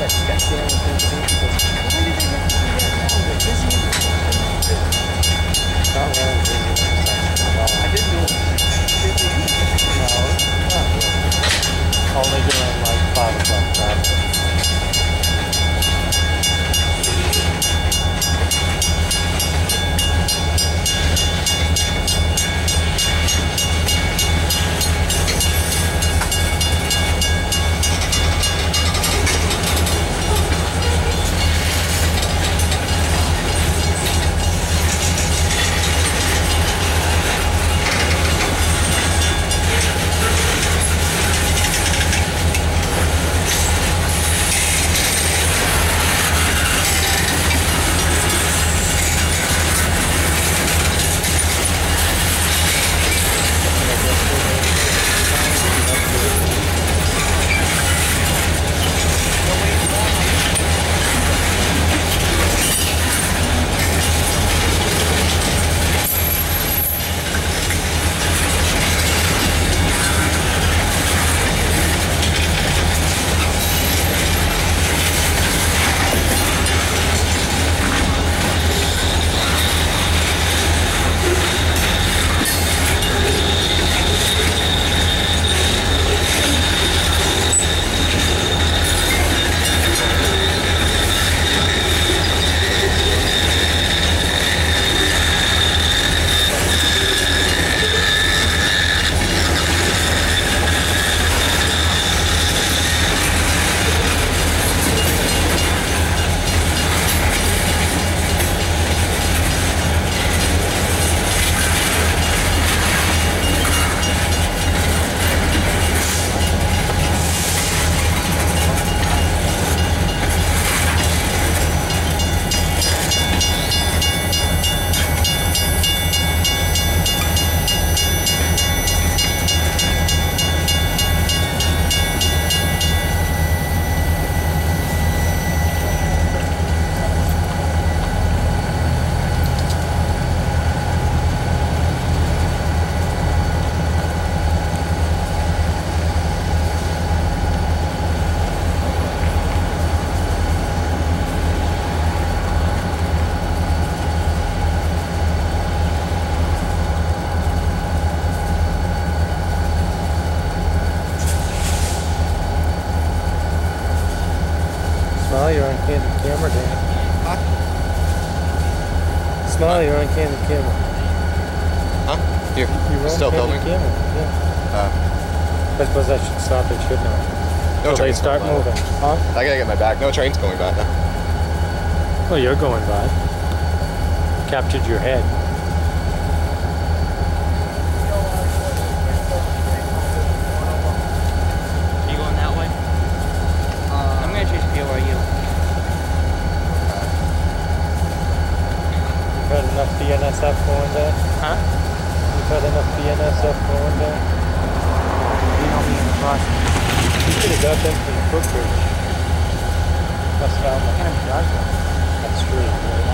在体验边路的过程中 Smile, you're on candid camera, Dan. Huh? Smile, you're on candid camera. Huh? Here, you're still filming? Camera. Yeah. Uh, I suppose I should stop it, shouldn't I? No so trains they start moving. Huh? I gotta get my back. No train's going by now. Well, you're going by. Captured your head. BNSF going there? Huh? You've had enough BNSF going there? You know me in the bus. You could have got them from the footbridge. That's how What kind of? That's true.